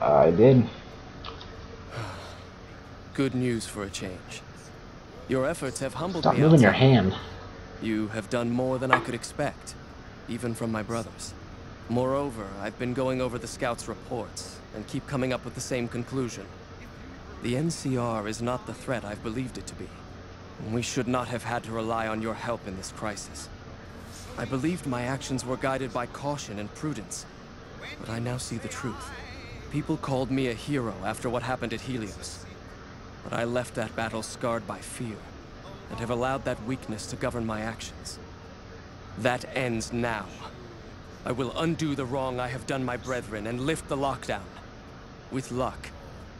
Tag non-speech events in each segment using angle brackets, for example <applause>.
I did. Good news for a change. Your efforts have humbled Stop me moving your hand. You have done more than I could expect, even from my brothers. Moreover, I've been going over the scouts' reports and keep coming up with the same conclusion. The NCR is not the threat I've believed it to be. We should not have had to rely on your help in this crisis. I believed my actions were guided by caution and prudence, but I now see the truth. People called me a hero after what happened at Helios. But I left that battle scarred by fear, and have allowed that weakness to govern my actions. That ends now. I will undo the wrong I have done my brethren and lift the lockdown. With luck,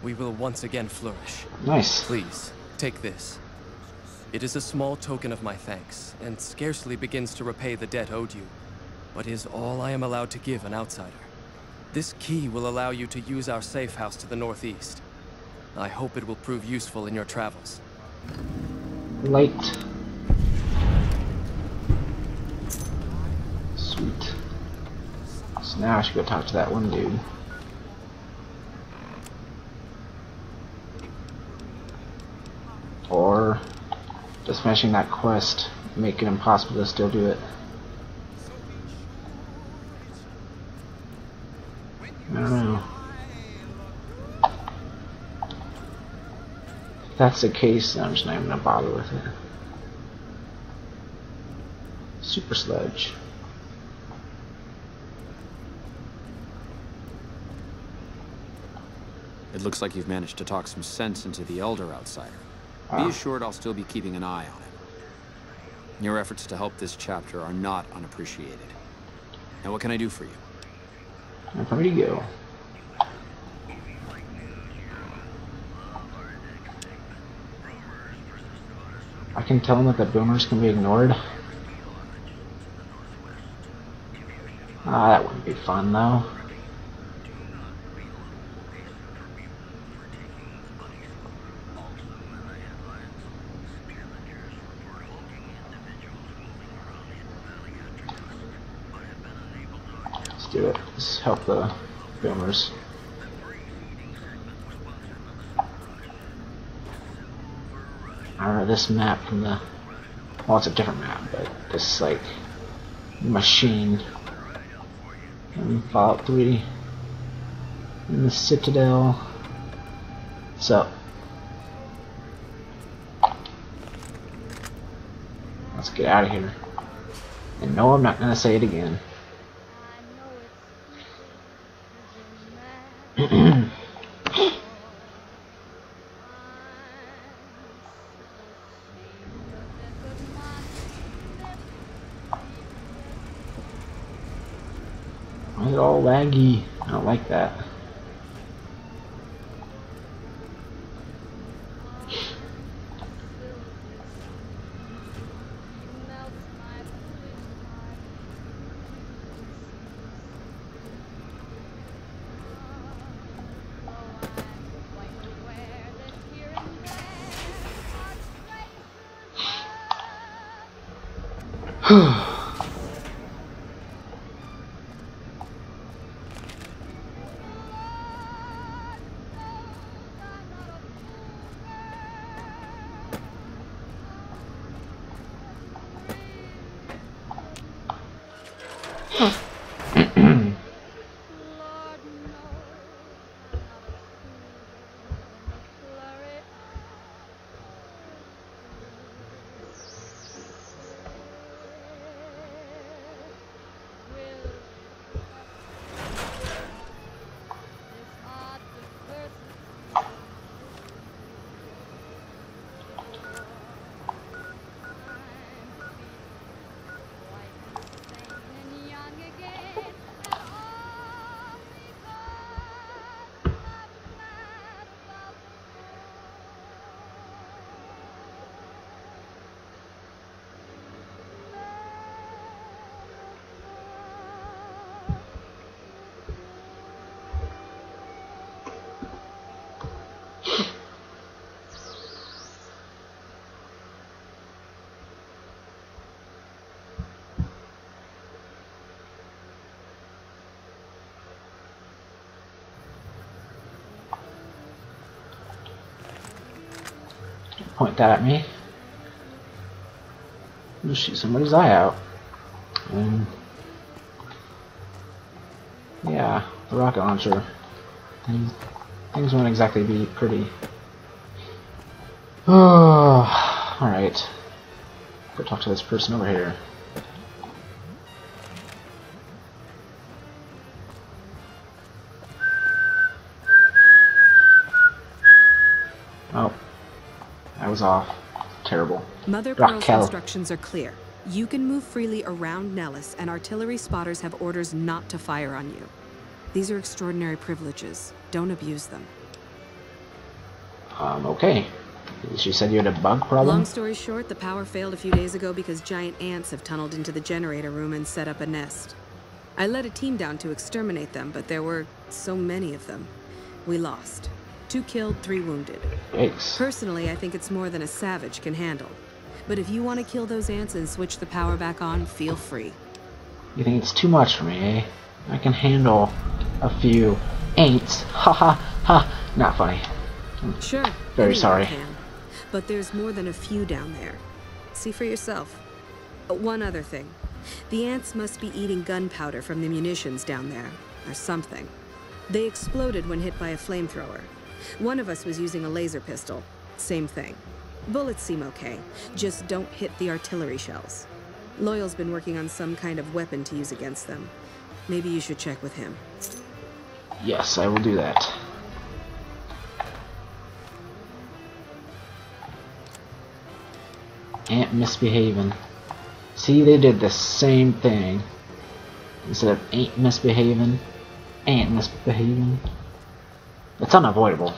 we will once again flourish. Nice. Please, take this. It is a small token of my thanks, and scarcely begins to repay the debt owed you, but is all I am allowed to give an outsider. This key will allow you to use our safe house to the northeast. I hope it will prove useful in your travels. Light. Sweet. So now I should go talk to that one dude. Or just finishing that quest, make it impossible to still do it. I don't know. If that's the case, then I'm just not even gonna bother with it. Super Sludge. It looks like you've managed to talk some sense into the Elder Outsider. Ah. Be assured I'll still be keeping an eye on him. Your efforts to help this chapter are not unappreciated. Now what can I do for you? And for me to go. I can tell them that the boomers can be ignored. Ah, that wouldn't be fun though. Let's do it. Let's help the boomers. I this map from the well it's a different map, but this like machine in Fallout 3 in the Citadel. So let's get out of here. And no, I'm not gonna say it again. laggy. I don't like that. <sighs> <sighs> point that at me. I'll shoot somebody's eye out. And yeah, the rocket launcher. Things, things won't exactly be pretty. <sighs> Alright. Go talk to this person over here. Was off. Terrible. Mother Pearl's Cal. instructions are clear. You can move freely around Nellis, and artillery spotters have orders not to fire on you. These are extraordinary privileges. Don't abuse them. Um, okay. She said you had a bug problem? Long story short, the power failed a few days ago because giant ants have tunneled into the generator room and set up a nest. I led a team down to exterminate them, but there were so many of them. We lost. Two killed, three wounded. Yikes. Personally, I think it's more than a savage can handle. But if you want to kill those ants and switch the power back on, feel free. You think it's too much for me, eh? I can handle a few ants. <laughs> Ha ha ha. Not funny. Sure. Very sorry. Can. But there's more than a few down there. See for yourself. Uh, One other thing. The ants must be eating gunpowder from the munitions down there, or something. They exploded when hit by a flamethrower. One of us was using a laser pistol. Same thing. Bullets seem okay, just don't hit the artillery shells. Loyal's been working on some kind of weapon to use against them. Maybe you should check with him. Yes, I will do that. Ant misbehaving. See, they did the same thing. Instead of ain't misbehaving, ant misbehaving. It's unavoidable.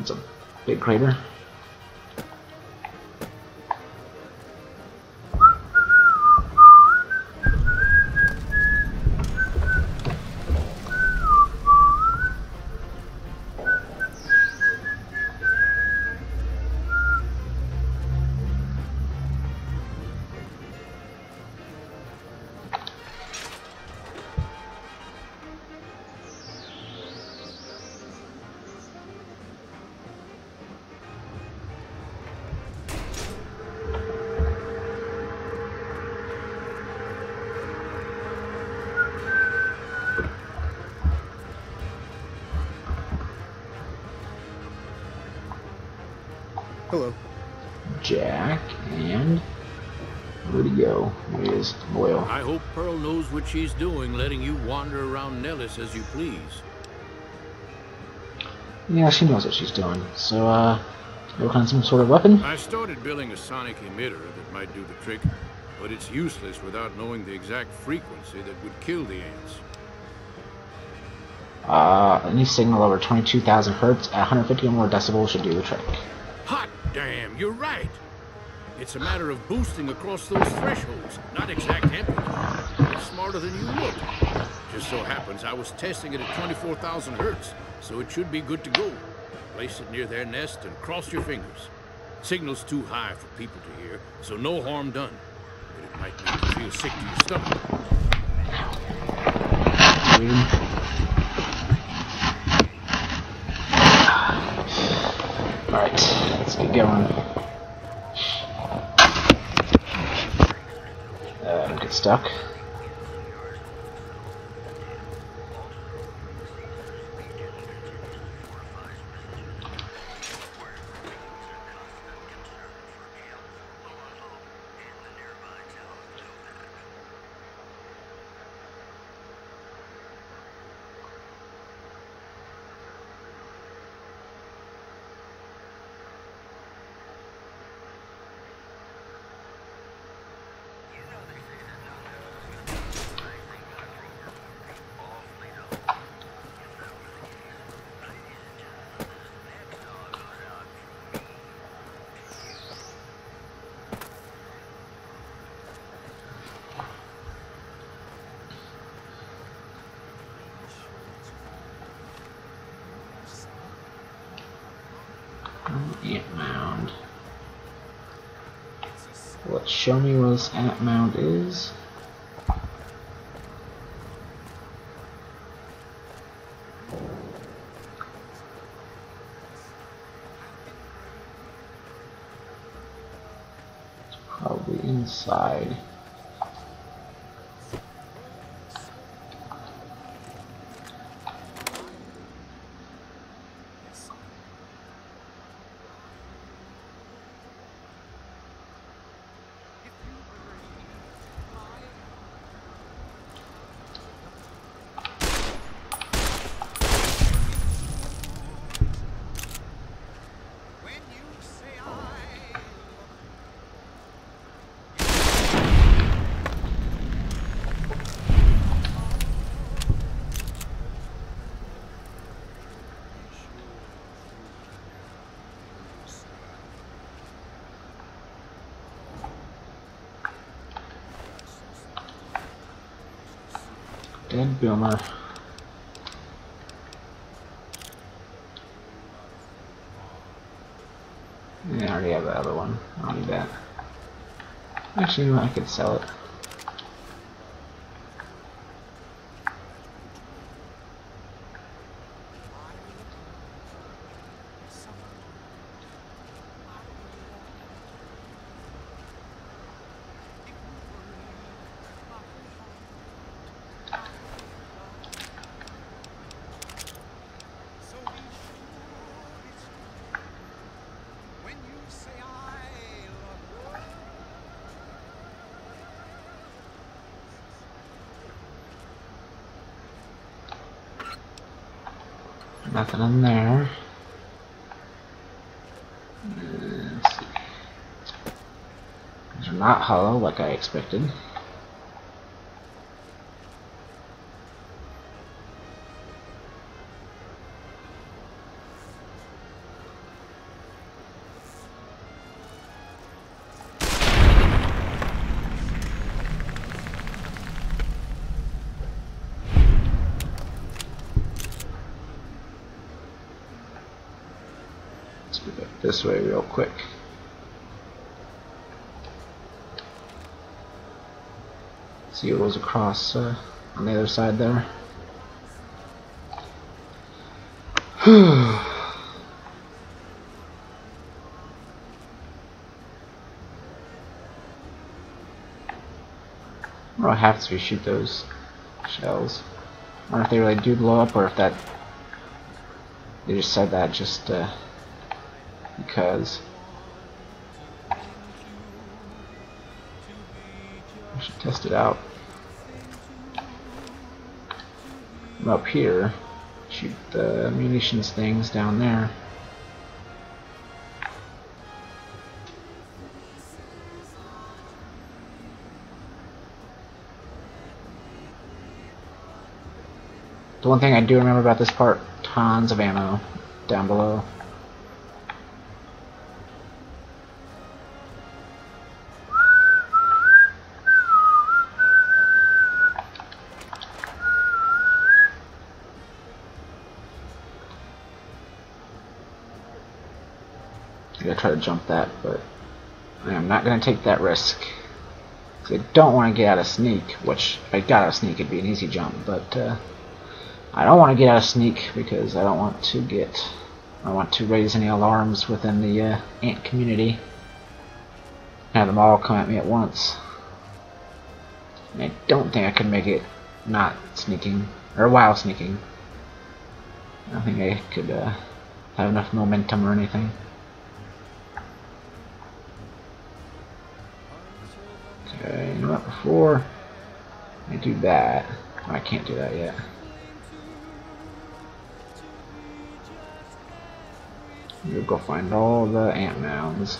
It's a big crater. Knows what she's doing, letting you wander around Nellis as you please. Yeah, she knows what she's doing. So, uh, you work on some sort of weapon? I started building a sonic emitter that might do the trick, but it's useless without knowing the exact frequency that would kill the ants. Uh, any signal over 22,000 hertz at 150 or more decibels should do the trick. Hot damn, you're right! It's a matter of boosting across those thresholds, not exact amplitude. Smarter than you look. Just so happens I was testing it at 24,000 hertz, so it should be good to go. Place it near their nest and cross your fingers. Signal's too high for people to hear, so no harm done. But it might make you feel sick to your stomach. Alright, let's get going. Don't get stuck. Ant mound. Let's show me where this ant mound is. I already have the other one. I don't need that. Actually, I could sell it. Nothing in there. Uh, see. These are not hollow like I expected. This way real quick. See what was across uh, on the other side there. <sighs> I have to shoot those shells. I wonder if they really do blow up or if that they just said that just uh, because I should test it out. I'm up here, shoot the munitions things down there. The one thing I do remember about this part, tons of ammo down below. I gotta try to jump that, but I am not gonna take that risk. I don't want to get out of sneak, which if I got out of sneak it'd be an easy jump, but uh, I don't want to get out of sneak because I don't want to get, I want to raise any alarms within the uh, ant community. Have them all come at me at once. And I don't think I could make it not sneaking, or while sneaking. I don't think I could uh, have enough momentum or anything. You before I do that, oh, I can't do that yet. We'll go find all the ant mounds.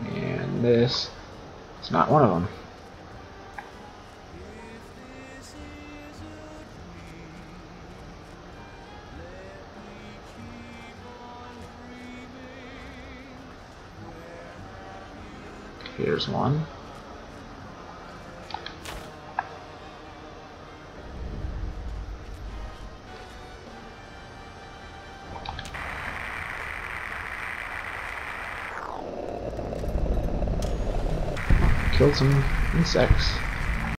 And this is not one of them. Here's one. Killed some insects.